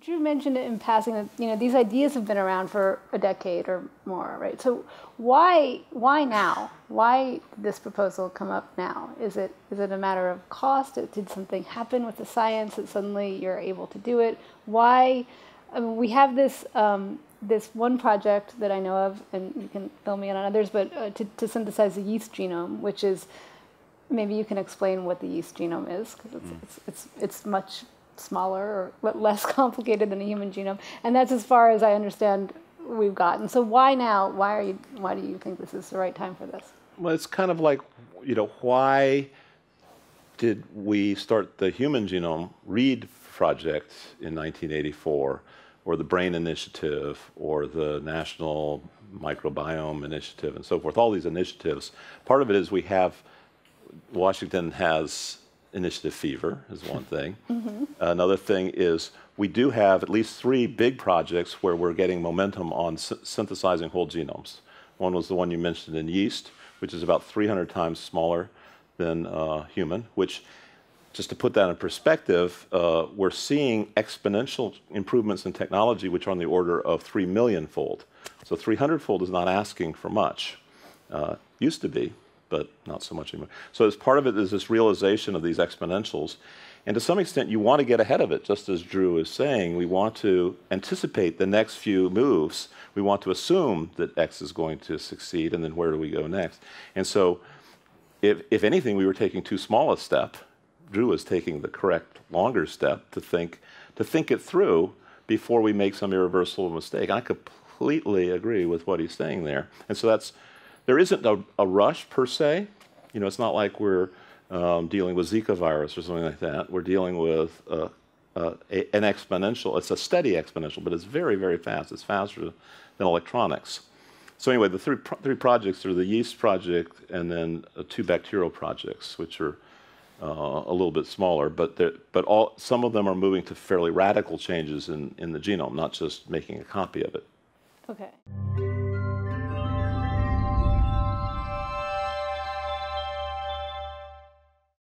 Drew mentioned it in passing that you know these ideas have been around for a decade or more, right? So why why now? Why did this proposal come up now? Is it is it a matter of cost? Did something happen with the science that suddenly you're able to do it? Why? I mean, we have this um, this one project that I know of, and you can fill me in on others, but uh, to, to synthesize the yeast genome, which is maybe you can explain what the yeast genome is because it's, mm. it's, it's, it's much smaller or less complicated than a human genome, and that's as far as I understand we've gotten. So why now? Why are you? Why do you think this is the right time for this? Well, it's kind of like, you know, why did we start the Human Genome Read project in 1984, or the Brain Initiative, or the National Microbiome Initiative, and so forth? All these initiatives. Part of it is we have Washington has initiative fever is one thing. Mm-hmm. Another thing is we do have at least three big projects where we're getting momentum on sy- synthesizing whole genomes. One was the one you mentioned in yeast, which is about 300 times smaller than uh, human, which just to put that in perspective, uh, we're seeing exponential improvements in technology, which are on the order of 3 million fold. So 300 fold is not asking for much. Uh, used to be, but not so much anymore. So as part of it is this realization of these exponentials. And to some extent, you want to get ahead of it, just as Drew is saying. We want to anticipate the next few moves. We want to assume that X is going to succeed, and then where do we go next? And so, if, if anything, we were taking too small a step. Drew was taking the correct, longer step to think, to think it through before we make some irreversible mistake. I completely agree with what he's saying there. And so that's there isn't a, a rush per se. You know, it's not like we're um, dealing with Zika virus or something like that. We're dealing with uh, uh, a, an exponential. It's a steady exponential, but it's very, very fast. It's faster than electronics. So anyway, the three, pro- three projects are the yeast project and then uh, two bacterial projects, which are uh, a little bit smaller, but but all some of them are moving to fairly radical changes in, in the genome, not just making a copy of it. Okay.